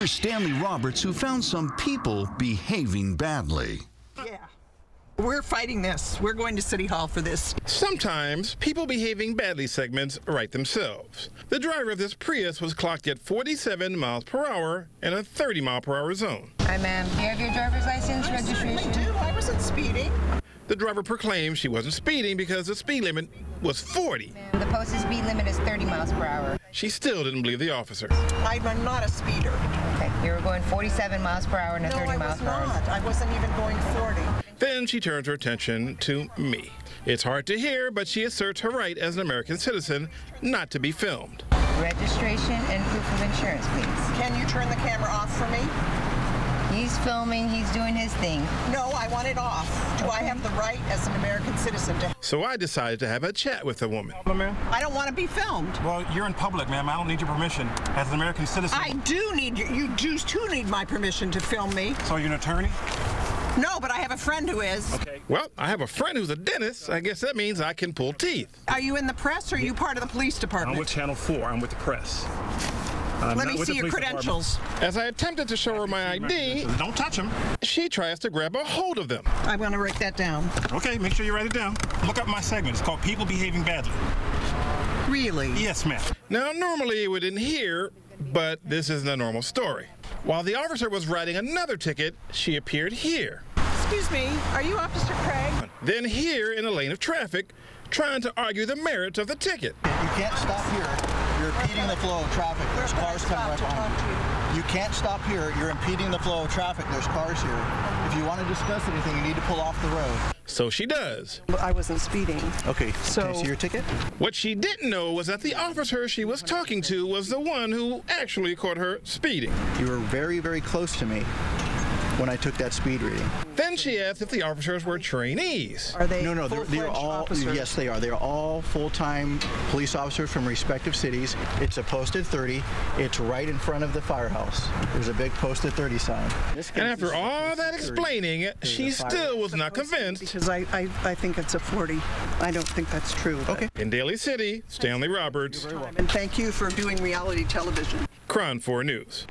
Here's Stanley Roberts, who found some people behaving badly. Yeah. We're fighting this. We're going to City Hall for this. Sometimes people behaving badly segments write themselves. The driver of this Prius was clocked at 47 miles per hour in a 30 mile per hour zone. Hi, ma'am. Do you have your driver's license, I certainly registration? do. I wasn't speeding. The driver proclaimed she wasn't speeding because the speed limit was 40. The posted speed limit is 30 miles per hour. She still didn't believe the officer. I'm not a speeder. Okay, you were going 47 miles per hour and a No, 30 I miles was per hour. not. I wasn't even going 40. Then she turns her attention to me. It's hard to hear, but she asserts her right as an American citizen not to be filmed. Registration and proof of insurance, please. Can you turn the camera off for me? He's filming. He's doing his thing. No, I want it off. Do I have the right as an American citizen to? So I decided to have a chat with the woman. Hello, ma'am. I don't want to be filmed. Well, you're in public, ma'am. I don't need your permission. As an American citizen. I do need you. You Jews too need my permission to film me. So you're an attorney? No, but I have a friend who is. Okay. Well, I have a friend who's a dentist. I guess that means I can pull teeth. Are you in the press or are you part of the police department? I'm department? with Channel 4. I'm with the press. I'm Let me see your police credentials. As I attempted to show her my ID. Don't touch them. she tries to grab a hold of them. I want to write that down. Okay, make sure you write it down. Look up my segment. It's called People Behaving Badly. Really? Yes, ma'am. Now, normally we didn't hear, but this isn't a normal story. While the officer was writing another ticket, she appeared here, Excuse me. Are you Officer Craig? then here in a lane of traffic, trying to argue the merits of the ticket. You can't stop here. You're impeding the flow of traffic. There's can I cars coming right stop to talk behind to you. You can't stop here. You're impeding the flow of traffic. There's cars here. If you want to discuss anything, you need to pull off the road. So she does. But I wasn't speeding. Okay, So- can I see your ticket? What she didn't know was that the officer she was talking to was the one who actually caught her speeding. You were very, very close to me when I took that speed reading. Then she asked if the officers were trainees. Are they No, no, they're, they're all, officers? yes, they are. They're all full-time police officers from respective cities. It's a posted 30. It's right in front of the firehouse. There's a big posted 30 sign. And after all that explaining, she still was not convinced. Because I, I, I think it's a 40. I don't think that's true. Okay. In Daly City, Stanley Roberts, And thank you for doing reality television. KRON 4 News.